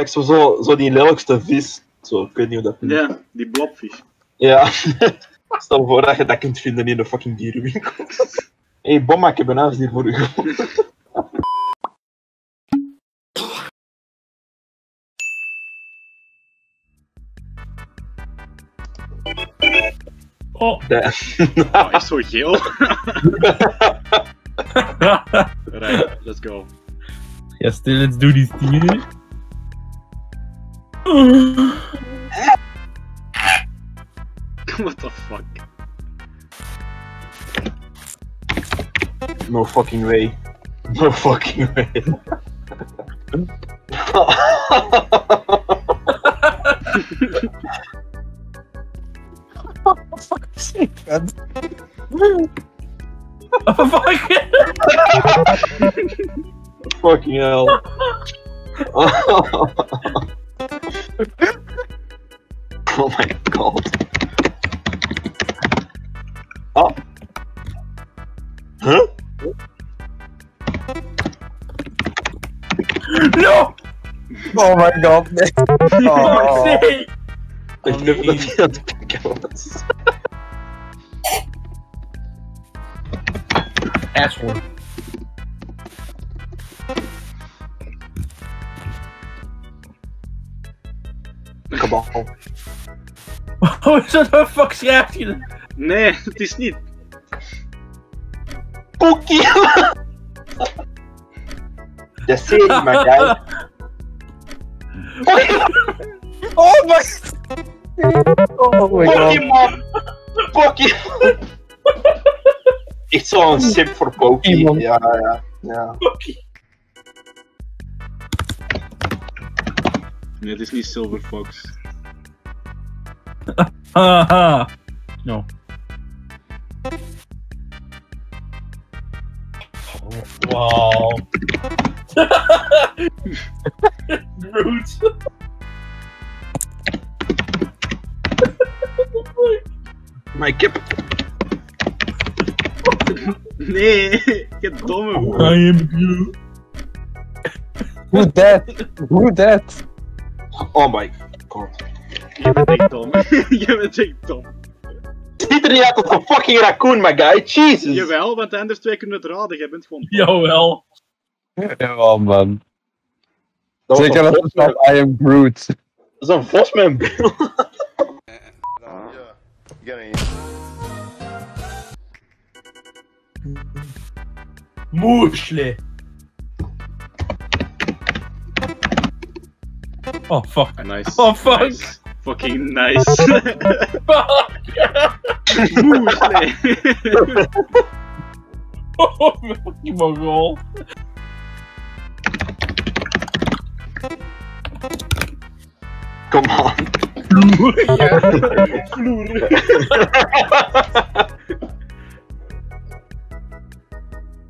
Kijk, zo, zo, zo die lelijkste vis. Zo, ik weet niet hoe dat noemt. Ja, die blobfish. Ja. Stel voor dat je dat kunt vinden in een fucking dierenwinkel. Hé, hey, Bomma, ik heb een huisdier voor u gevonden. Oh. Oh, is zo geel. right, let's go. ja, stil, let's do these dieren. What the fuck? No fucking way. No fucking way. Oh, fuck. fucking hell. oh my god. Oh. Huh? No! Oh my god. oh. I never left the other pick Asshole. Kabal. Oh, zo de fuck schrijft je dat? Nee, het is niet. Poekie! De serie, my guy. Oh my... Oh my god. Pokémon! Pokémon! Echt zo'n sip voor Poké. Pokémon. Ja, ja, ja. Nee, het is niet Silver Fox. Haha. No. Wow. Rude. My kip. Nee, je domme hoer. I am you. Who that? Who that? Oh my god. Je bent echt dom. Je bent echt dom. Het ziet er niet uit als een fucking raccoon, my guy. Jesus. Jawel, want de anders twee kunnen het raden. Jij bent gewoon... Jawel. Ja, man. Dat Zeker als het I am Groot. Dat is een vos met een. Getting Moesle. Oh fuck. Nice. Oh, fuck. Nice. Fucking nice. Oh, fucking Mongool. Aan. Vloer.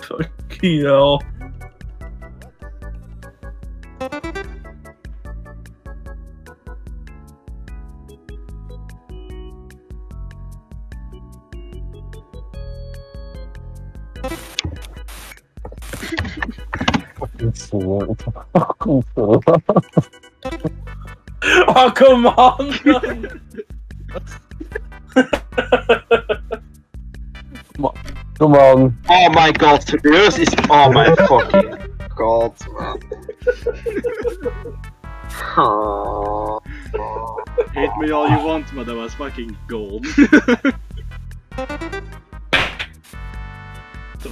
Fucking hell. Oh, come on. Come on. Oh my god, serieus is. Oh my fucking god, man. Oh. Hate me all you want, maar dat was fucking gold.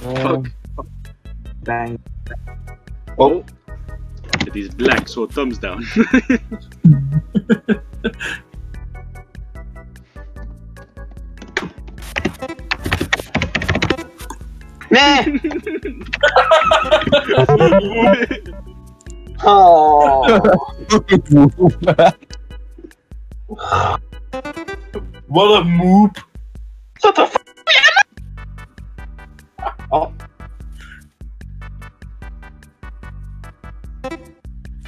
the oh. fuck? Bang. Oh, It is black, so thumbs down. nee! Oh. What a moop. What the fuck? Oh,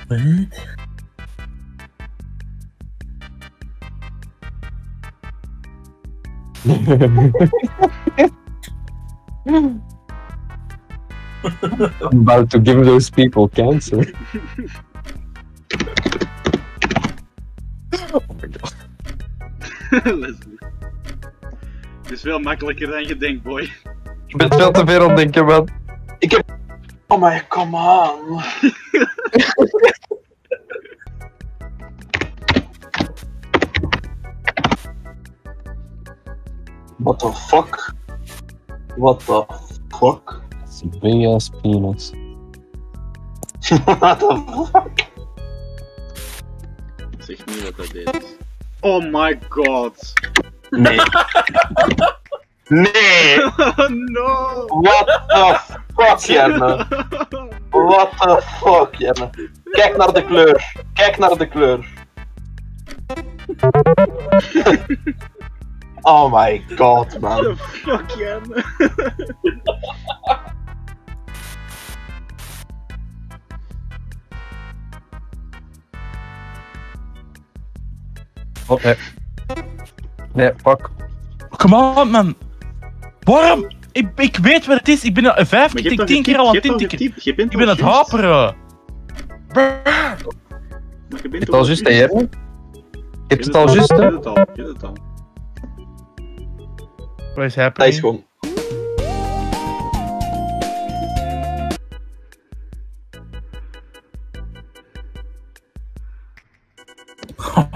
What? I'm about to give those people cancer. oh my god. Leslie. Het is veel makkelijker dan je denkt, boy. Je bent veel te veel aan het denken, man. Oh my, come on. What the fuck? What the fuck? It's a big ass penis. What the fuck? Zeg niet wat dat is. Oh my god. Nee. Nee! no. What the fuck, Jenne? What the fuck, Jenne? Kijk naar de kleur. Kijk naar de kleur. Oh my god, man. Fuck Jan. Oh, nee. Nee, fuck. Come on, man. Waarom? Ik, ik weet wat het is. Ik ben je hebt tien toch keer al aan het Je intikken. Je Ik ben aan het haperen. Maar je Je bent hebt toch al juist, hè? Je hebt het al juist, Je hè? hebt het al, je hebt het al. Wat is hij? Dat is gewoon.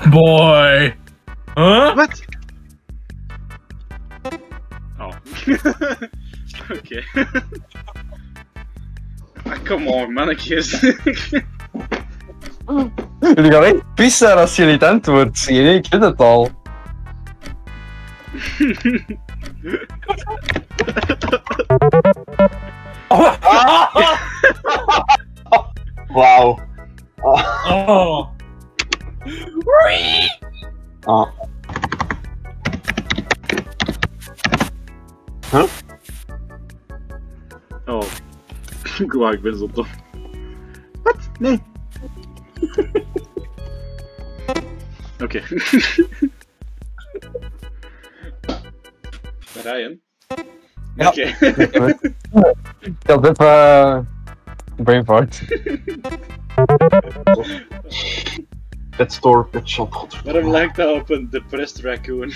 Boy. Huh? Wat? Oh. Oké. ah, come on, mannetjes. Jullie gaan echt pissen als jullie het antwoord zien. Ik weet het al. Oh. Wauw. oh. Ah. oh. Wauw, ik ben zo dom. Wat? Nee. Oké. Ryan? Ja. Oké. Ik had even... Uh, brain fart. Pet store, pet shop, godverdomme. Waarom lijkt dat op een depressed raccoon?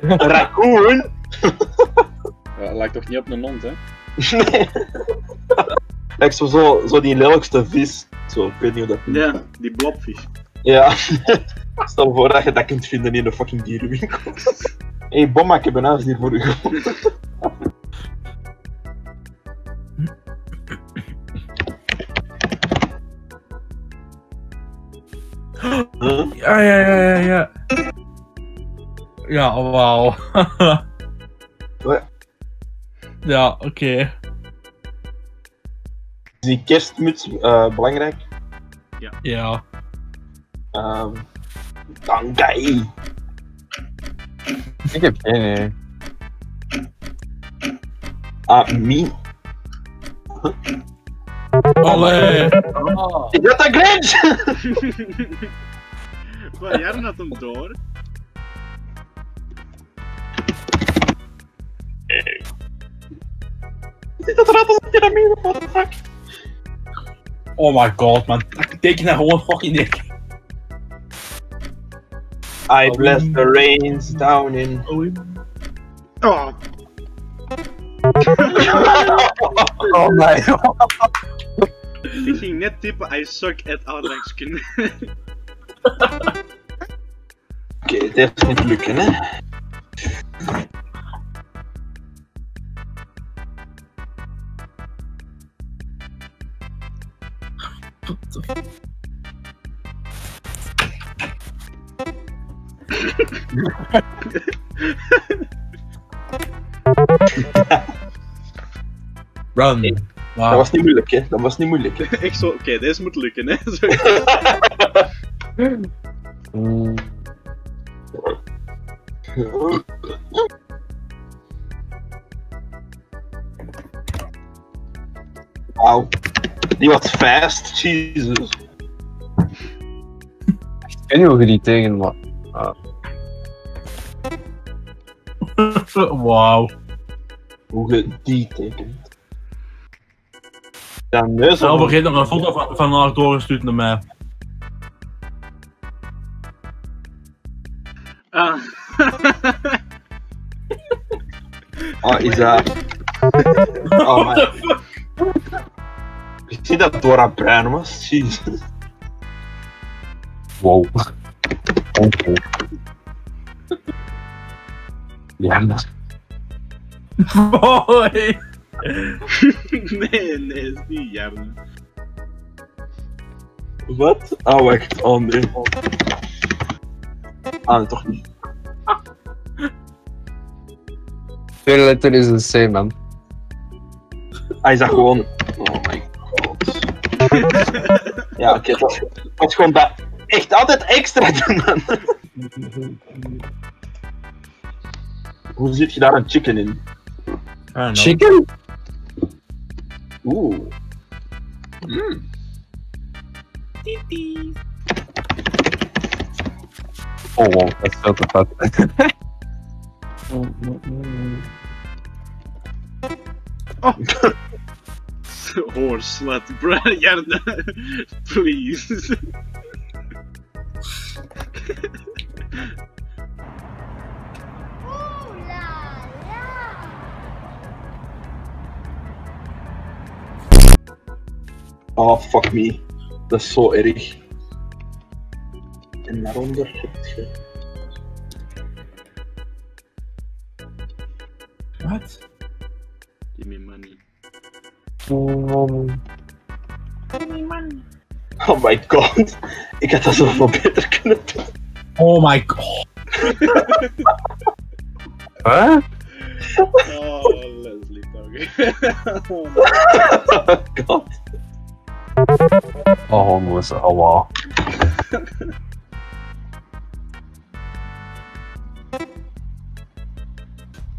Een raccoon? Ja, lijkt toch niet op een hond, hè? Nee. Lijkt zo, zo, zo die lelijkste vis. Zo, ik weet niet hoe dat Ja, die blobfish. Ja. Stel voor dat je dat kunt vinden in een fucking dierenwinkel. Hé, hey, Bomma, ik heb een huisdier voor u gevonden. Huh? Ja, ja, ja, ja, ja. Ja, wauw. Ja, oké. Is die kerstmuts eh, belangrijk? Ja. Ehm Dangai. Ik heb geen idee. Ah, Mie. Allee. Is dat een Grinch? Wat, jij had hem door? Fuck? Oh my god, man. Taking that nou gewoon fucking niks. I bless the rains down in... Oh, Oh my god. ik ging net typen I suck at aardrijkskunde. Oké, dit heeft niet lukken, hè? Run. Dat Wow. was niet moeilijk, hè? Dat was niet moeilijk, hè? Echt zo, oké, deze moet lukken, hè? Zo. Wauw. Die was fast, Jesus. ik weet niet hoe je die tegen, maar... Wauw. Hoe je die tekent. Ja, neus op. vergeet nog een foto van, van haar doorgestuurd naar mij. Ah. Oh, is dat... Oh, man. Zie dat Dora bruin was. Jezus. Wow. Oké. Ja, dat Boy! nee, nee, is niet Jarne. Wat? Ah, wacht. Oh, nee. Ah, nee, toch niet. Twee letter is the same, man. Hij is dat gewoon... Oh my. Ja, oké, dat was- dat was gewoon dat... Echt altijd extra doen, man. Hoe zit je daar een chicken in? Ah, no. Chicken? Oeh. Mm. Oh wow, dat is veel te vet. Horse, slut, bro. Jarne. Please. Oh, fuck me. Dat is zo erg. En daaronder heb je... Wat? Give. Oh my god. Ik had dat zoveel beter kunnen doen. Oh my god. Huh? Oh, Leslie, toch. Oh god. Oh, homo's. Oh wow.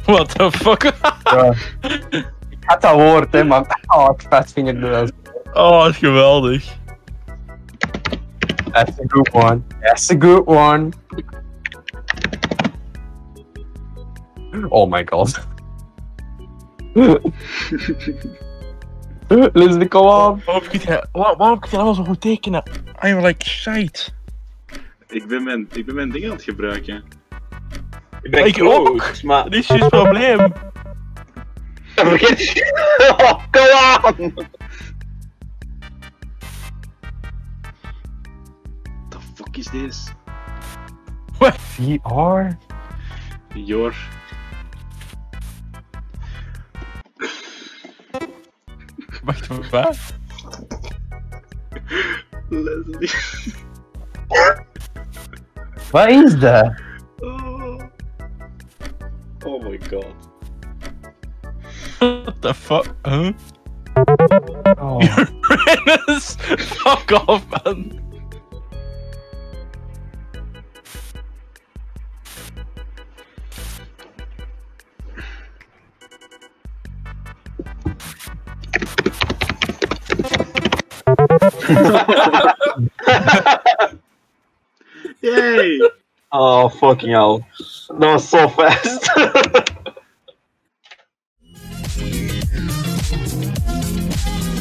What the fuck? Had dat woord, hè, man. Oh, ik vastvinger dat. Oh, wat geweldig. That's a good one. That's a good one. Oh my god. Leslie, kom op. Waarom kun je, waar- waarom kun je allemaal zo goed tekenen? I'm like shite. ik, ben mijn, ik ben mijn ding aan het gebruiken. Ik ben Ik close, ook. maar... Dat is het probleem. Vergeet. Oh, come on! The fuck is this? What? VR? Your. Wacht, wat? Leslie. Wat is dat? What the fuck? Huh? Oh. Renus! Fuck off, man. Yay! Oh, fucking hell. That was so fast.